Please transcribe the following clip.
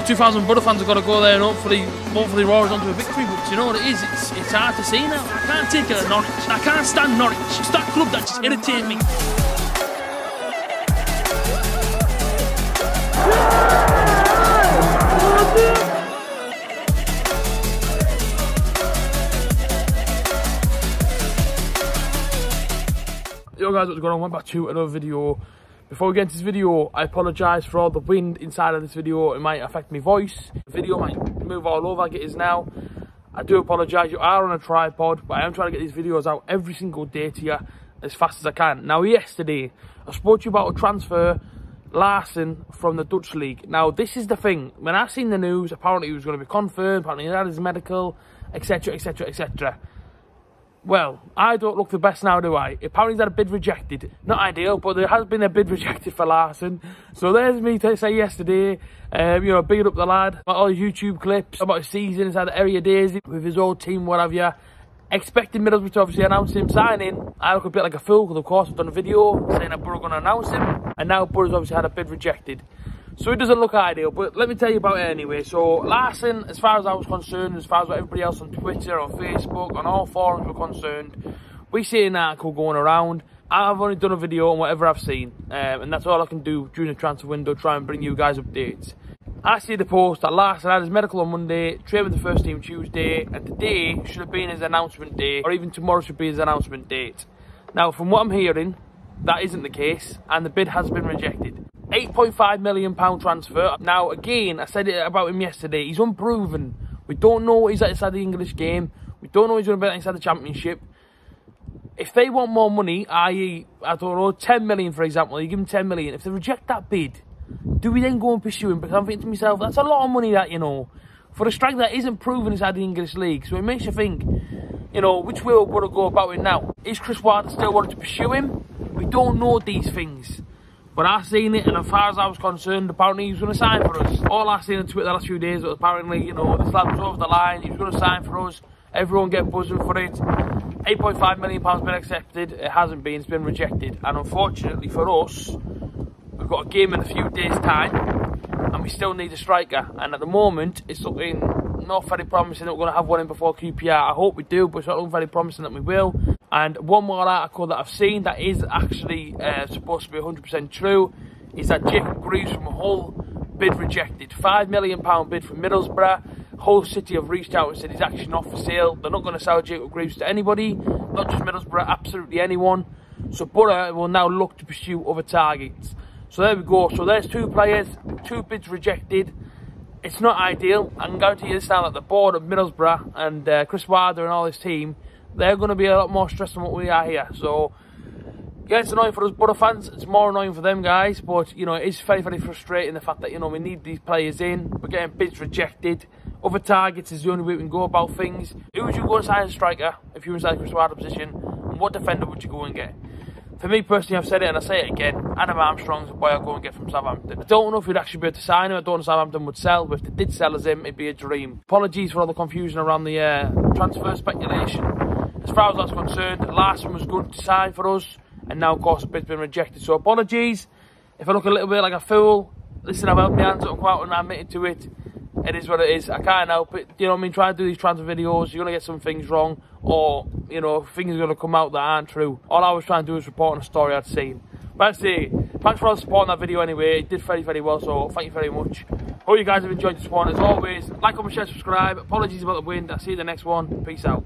know, 2,000 Boro fans have got to go there and hopefully, hopefully roar onto a victory. But you know what it is? It's, it's hard to see now. I can't take it at Norwich. I can't stand Norwich. It's that club that just irritates me. Yo guys, what's going on? Welcome back to another video. Before we get into this video, I apologise for all the wind inside of this video. It might affect my voice. The video might move all over like it is now. I do apologise. You are on a tripod, but I am trying to get these videos out every single day to you as fast as I can. Now, yesterday, I spoke to you about a transfer, Larsen from the Dutch league. Now, this is the thing. When I seen the news, apparently he was going to be confirmed, apparently he had his medical, etc, etc, etc. Well, I don't look the best now, do I? Apparently, had a bid rejected. Not ideal, but there has been a bid rejected for Larsen. So there's me to say yesterday, um, you know, bigging up the lad. about All his YouTube clips about his season, he's had area days with his old team, what have you. Expecting Middlesbrough to obviously announce him signing. I look a bit like a fool because, of course, I've done a video saying that Boro going to announce him. And now Boro's obviously had a bid rejected. So it doesn't look ideal, but let me tell you about it anyway. So Larsen, as far as I was concerned, as far as everybody else on Twitter, on Facebook, on all forums were concerned, we see an article going around. I've only done a video on whatever I've seen, um, and that's all I can do during the transfer window, try and bring you guys updates. I see the post that Larsen had his medical on Monday, trained with the first team Tuesday, and today should have been his announcement day, or even tomorrow should be his announcement date. Now, from what I'm hearing, that isn't the case, and the bid has been rejected. 8.5 million pound transfer. Now, again, I said it about him yesterday. He's unproven. We don't know what he's inside the English game. We don't know what he's going to be inside the Championship. If they want more money, i.e., I don't know, 10 million for example, you give them 10 million. If they reject that bid, do we then go and pursue him? Because I'm thinking to myself, that's a lot of money that, you know, for a striker that isn't proven inside the English league. So it makes you think, you know, which way we're going to go about it now. Is Chris Wilder still wanting to pursue him? We don't know these things. But I seen it, and as far as I was concerned, apparently he was going to sign for us. All I seen on Twitter the last few days was apparently, you know, this lad was over the line, he was going to sign for us. Everyone get buzzing for it. 8.5 million pounds been accepted. It hasn't been. It's been rejected. And unfortunately for us, we've got a game in a few days' time, and we still need a striker. And at the moment, it's looking not very promising that we're going to have one in before QPR. I hope we do, but it's not looking very promising that we will. And one more article that I've seen that is actually uh, supposed to be 100% true is that Jacob Greaves from Hull bid rejected. £5 million bid from Middlesbrough. Hull City have reached out and said he's actually not for sale. They're not going to sell Jacob Greaves to anybody, not just Middlesbrough, absolutely anyone. So Boro will now look to pursue other targets. So there we go. So there's two players, two bids rejected. It's not ideal. I can guarantee you this now that the board of Middlesbrough and uh, Chris Wilder and all his team they're going to be a lot more stressed than what we are here. So, yeah, it's annoying for us Boro fans. It's more annoying for them guys. But, you know, it is very, very frustrating the fact that, you know, we need these players in. We're getting bids rejected. Other targets is the only way we can go about things. Who would you go and sign a striker if you were inside Chris Wilder position? And what defender would you go and get? For me personally, I've said it and I say it again. Adam Armstrong's a boy I'll go and get from Southampton. I don't know if we'd actually be able to sign him. I don't know if Southampton would sell, but if they did sell us him, it'd be a dream. Apologies for all the confusion around the uh, transfer speculation. As far as that's concerned, the last one was good to sign for us, and now, of course, bid's been rejected. So apologies if I look a little bit like a fool. Listen, I've held my hands up out and I admitted to it. It is what it is. I can't help it. You know what I mean? Try to do these transfer videos. You're going to get some things wrong, or, you know, things are going to come out that aren't true. All I was trying to do was report on a story I'd seen. But that's it. Thanks for all the support on that video anyway. It did very, very well, so thank you very much. Hope you guys have enjoyed this one. As always, like, comment, share, subscribe. Apologies about the wind. I'll see you in the next one. Peace out.